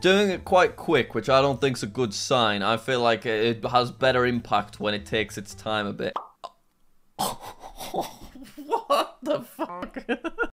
Doing it quite quick, which I don't think's a good sign. I feel like it has better impact when it takes its time a bit. what the fuck?